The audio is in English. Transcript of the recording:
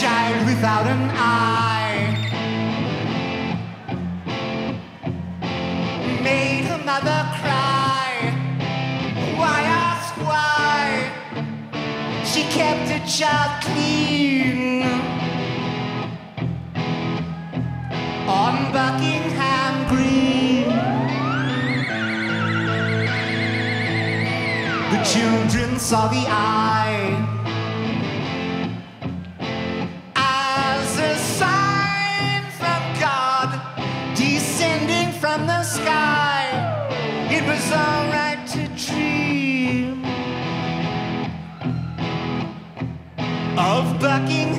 child without an eye made her mother cry. Why ask why? She kept her child clean on Buckingham Green. The children saw the eye of Buckingham.